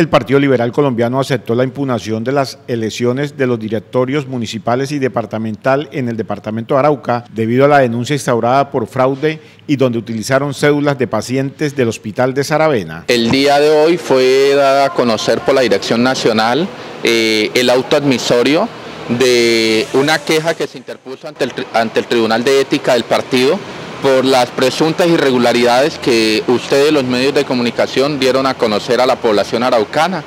El Partido Liberal Colombiano aceptó la impugnación de las elecciones de los directorios municipales y departamental en el departamento de Arauca debido a la denuncia instaurada por fraude y donde utilizaron cédulas de pacientes del hospital de Saravena. El día de hoy fue dada a conocer por la Dirección Nacional eh, el auto admisorio de una queja que se interpuso ante el, ante el Tribunal de Ética del partido por las presuntas irregularidades que ustedes, los medios de comunicación, dieron a conocer a la población araucana,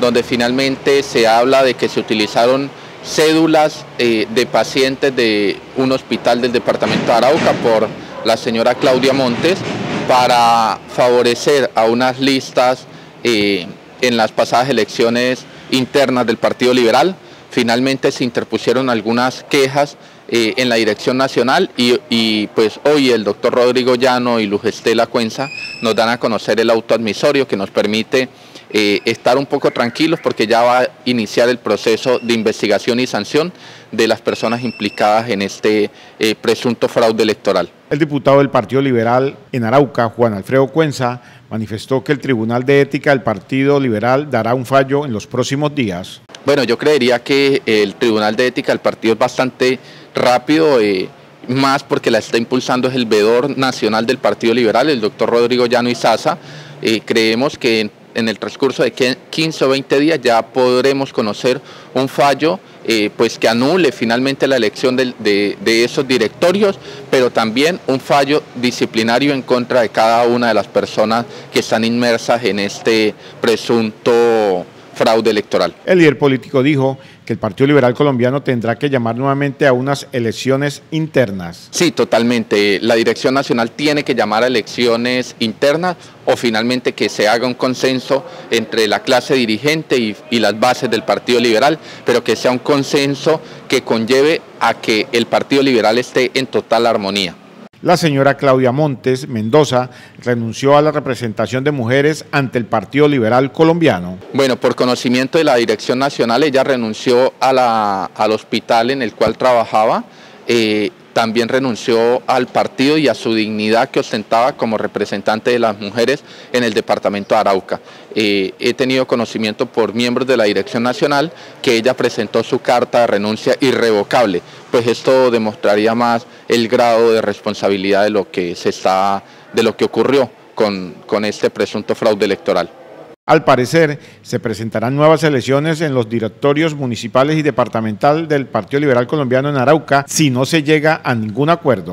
donde finalmente se habla de que se utilizaron cédulas eh, de pacientes de un hospital del departamento de Arauca por la señora Claudia Montes para favorecer a unas listas eh, en las pasadas elecciones internas del Partido Liberal. Finalmente se interpusieron algunas quejas eh, en la dirección nacional y, pues hoy el doctor Rodrigo Llano y Luz Estela Cuenza nos dan a conocer el auto admisorio que nos permite eh, estar un poco tranquilos porque ya va a iniciar el proceso de investigación y sanción de las personas implicadas en este eh, presunto fraude electoral. El diputado del Partido Liberal en Arauca, Juan Alfredo Cuenza, manifestó que el Tribunal de Ética del Partido Liberal dará un fallo en los próximos días. Bueno, yo creería que el Tribunal de Ética del partido es bastante rápido, eh, más porque la está impulsando es el veedor nacional del Partido Liberal, el doctor Rodrigo Llano Izaza. Eh, creemos que en, el transcurso de 15 o 20 días ya podremos conocer un fallo eh, pues que anule finalmente la elección de, de, esos directorios, pero también un fallo disciplinario en contra de cada una de las personas que están inmersas en este presunto fraude electoral. El líder político dijo que el Partido Liberal Colombiano tendrá que llamar nuevamente a unas elecciones internas. Sí, totalmente. La Dirección Nacional tiene que llamar a elecciones internas o finalmente que se haga un consenso entre la clase dirigente y, y las bases del Partido Liberal, pero que sea un consenso que conlleve a que el Partido Liberal esté en total armonía. La señora Claudia Montes Mendoza renunció a la representación de mujeres ante el Partido Liberal Colombiano. Bueno, por conocimiento de la Dirección Nacional, ella renunció al hospital en el cual trabajaba. Eh, también renunció al partido y a su dignidad que ostentaba como representante de las mujeres en el departamento de Arauca. Eh, he tenido conocimiento por miembros de la Dirección Nacional que ella presentó su carta de renuncia irrevocable, pues esto demostraría más el grado de responsabilidad de lo que se está, de lo que ocurrió con, con este presunto fraude electoral. Al parecer, se presentarán nuevas elecciones en los directorios municipales y departamental del Partido Liberal Colombiano en Arauca si no se llega a ningún acuerdo.